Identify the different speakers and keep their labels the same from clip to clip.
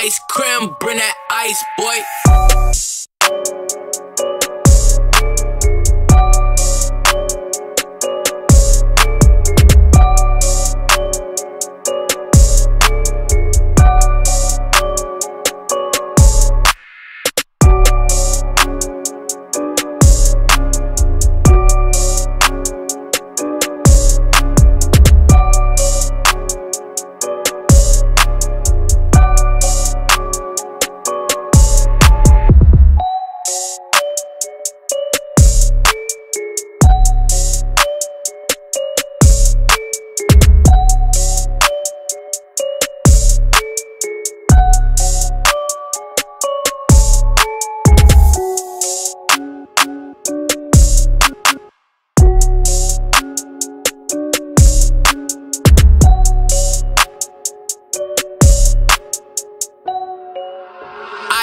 Speaker 1: Ice cream, bring that ice, boy.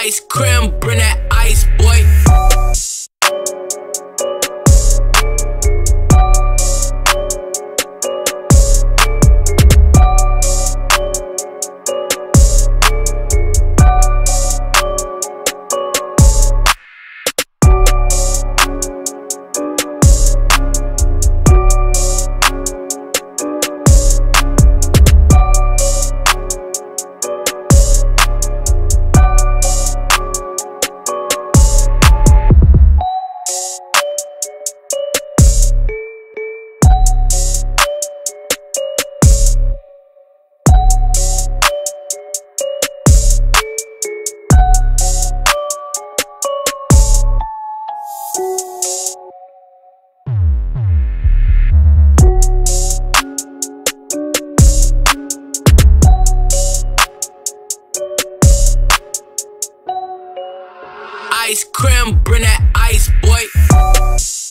Speaker 1: Ice cream, bring that ice, boy. Ice cream, bring that ice, boy.